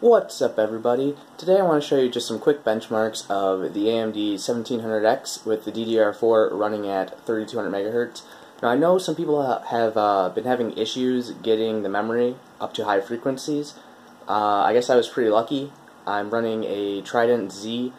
What's up everybody? Today I want to show you just some quick benchmarks of the AMD 1700X with the DDR4 running at 3200 MHz. Now I know some people have uh, been having issues getting the memory up to high frequencies. Uh, I guess I was pretty lucky. I'm running a Trident Z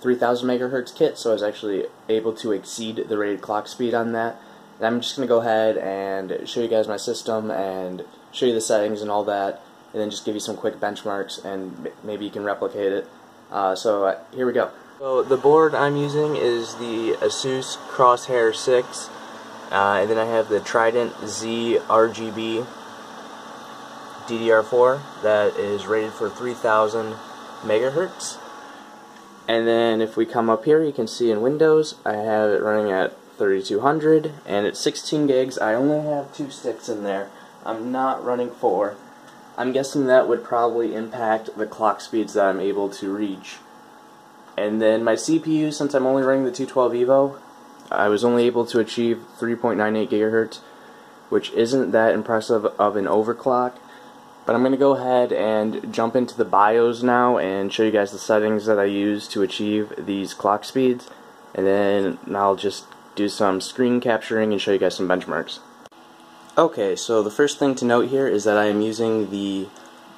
3000 MHz kit so I was actually able to exceed the rated clock speed on that. And I'm just going to go ahead and show you guys my system and show you the settings and all that and then just give you some quick benchmarks and maybe you can replicate it. Uh, so uh, here we go. So the board I'm using is the Asus Crosshair 6 uh, and then I have the Trident Z RGB DDR4 that is rated for 3000 megahertz. And then if we come up here, you can see in Windows, I have it running at 3200 and it's 16 gigs. I only have two sticks in there. I'm not running four. I'm guessing that would probably impact the clock speeds that I'm able to reach. And then my CPU, since I'm only running the 212 EVO, I was only able to achieve 3.98 gigahertz, which isn't that impressive of an overclock. But I'm going to go ahead and jump into the BIOS now and show you guys the settings that I use to achieve these clock speeds. And then I'll just do some screen capturing and show you guys some benchmarks. Okay, so the first thing to note here is that I am using the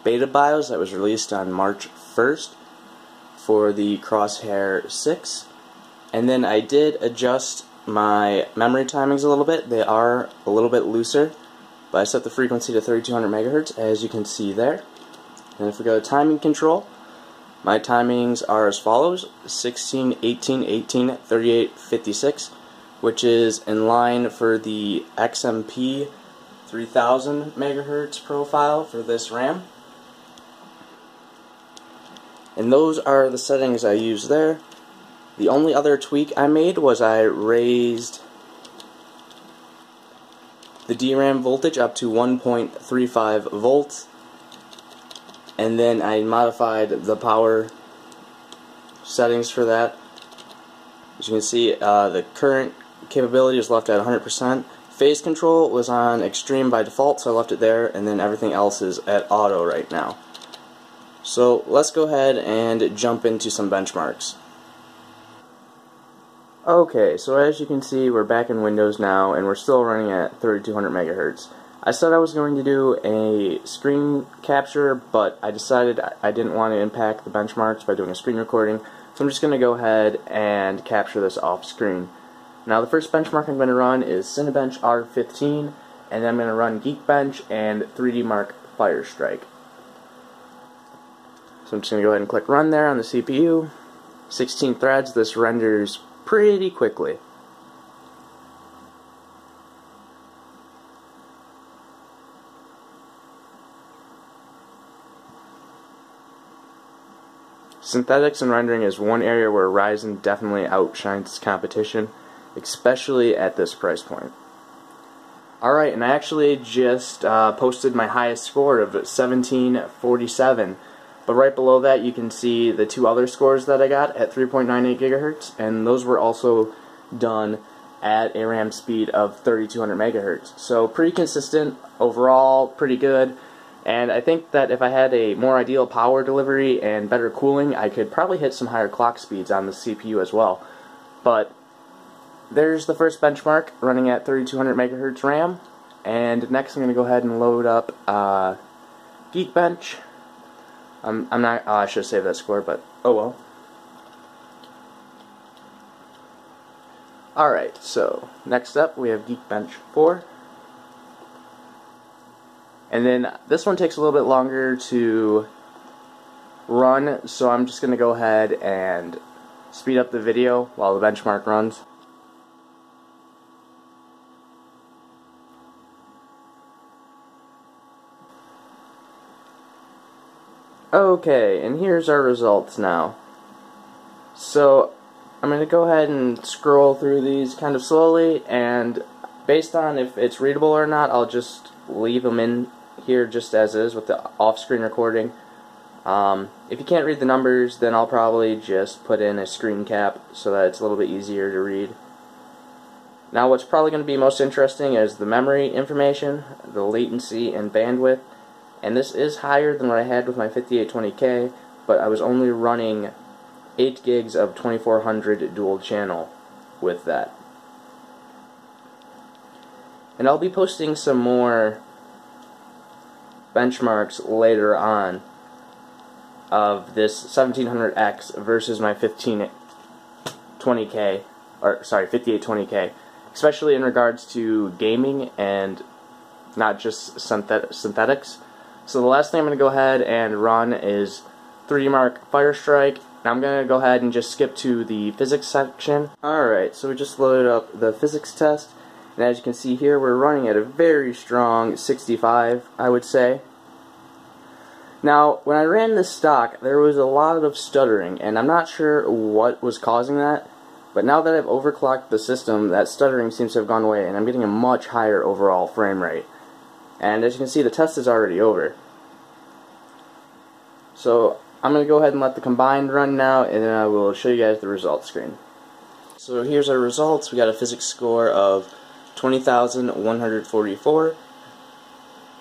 beta BIOS that was released on March 1st for the Crosshair 6. And then I did adjust my memory timings a little bit. They are a little bit looser, but I set the frequency to 3200 megahertz as you can see there. And if we go to timing control, my timings are as follows 16, 18, 18, 38, 56, which is in line for the XMP 3000 megahertz profile for this RAM. And those are the settings I use there. The only other tweak I made was I raised the DRAM voltage up to 1.35 volts and then I modified the power settings for that. As you can see, uh, the current capability is left at 100%. Phase control was on extreme by default, so I left it there, and then everything else is at auto right now. So let's go ahead and jump into some benchmarks. Okay, so as you can see, we're back in Windows now, and we're still running at 3200 megahertz. I said I was going to do a screen capture, but I decided I didn't want to impact the benchmarks by doing a screen recording, so I'm just going to go ahead and capture this off screen. Now the first benchmark I'm going to run is Cinebench R15, and then I'm going to run Geekbench and 3D Mark Firestrike. So I'm just going to go ahead and click run there on the CPU. 16 threads, this renders pretty quickly. Synthetics and rendering is one area where Ryzen definitely outshines competition especially at this price point. Alright, and I actually just uh, posted my highest score of 1747. But right below that you can see the two other scores that I got at 3.98 gigahertz, and those were also done at a RAM speed of 3200 megahertz. So pretty consistent overall, pretty good. And I think that if I had a more ideal power delivery and better cooling, I could probably hit some higher clock speeds on the CPU as well. But there's the first benchmark running at 3200 megahertz RAM. And next I'm going to go ahead and load up uh, Geekbench. I'm, I'm not, oh, I should have saved that score, but oh well. Alright, so next up we have Geekbench 4. And then this one takes a little bit longer to run, so I'm just going to go ahead and speed up the video while the benchmark runs. Okay, and here's our results now. So, I'm going to go ahead and scroll through these kind of slowly, and based on if it's readable or not, I'll just leave them in here just as is with the off-screen recording. Um, if you can't read the numbers, then I'll probably just put in a screen cap so that it's a little bit easier to read. Now what's probably going to be most interesting is the memory information, the latency and bandwidth. And this is higher than what I had with my 5820K, but I was only running 8 gigs of 2400 dual channel with that. And I'll be posting some more benchmarks later on of this 1700X versus my 1520K, or sorry, 5820K, especially in regards to gaming and not just synthet synthetics. So the last thing I'm going to go ahead and run is 3D Mark Firestrike. Now I'm going to go ahead and just skip to the physics section. Alright, so we just loaded up the physics test. And as you can see here, we're running at a very strong 65, I would say. Now, when I ran this stock, there was a lot of stuttering, and I'm not sure what was causing that. But now that I've overclocked the system, that stuttering seems to have gone away, and I'm getting a much higher overall frame rate. And as you can see, the test is already over. So I'm going to go ahead and let the combined run now, and then I will show you guys the results screen. So here's our results. We got a physics score of 20,144,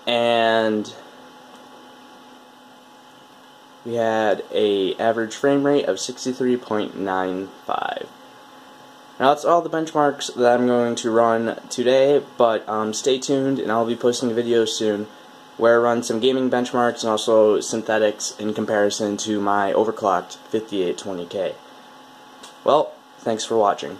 and we had a average frame rate of 63.95. Now that's all the benchmarks that I'm going to run today, but um, stay tuned and I'll be posting a video soon where I run some gaming benchmarks and also synthetics in comparison to my overclocked 5820K. Well, thanks for watching.